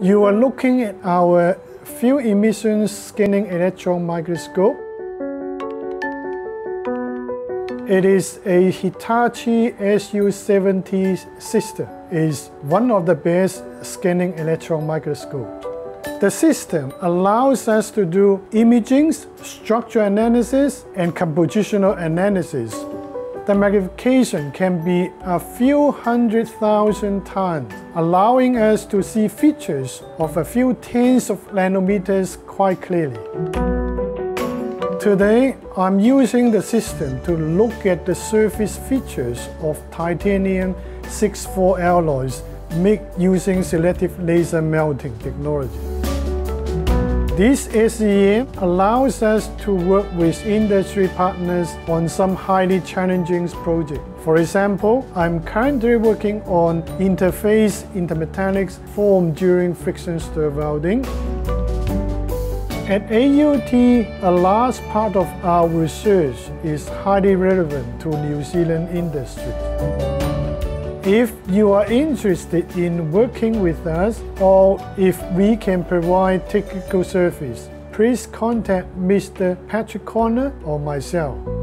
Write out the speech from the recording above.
You are looking at our field emission scanning electron microscope. It is a Hitachi SU70 system. It is one of the best scanning electron microscopes. The system allows us to do imaging, structure analysis, and compositional analysis the magnification can be a few hundred thousand times, allowing us to see features of a few tens of nanometers quite clearly. Today, I'm using the system to look at the surface features of titanium 6-4 alloys made using selective laser melting technology. This SEM allows us to work with industry partners on some highly challenging projects. For example, I'm currently working on interface intermetallics formed during friction stir welding. At AUT, a large part of our research is highly relevant to New Zealand industry. If you are interested in working with us or if we can provide technical service, please contact Mr. Patrick Corner or myself.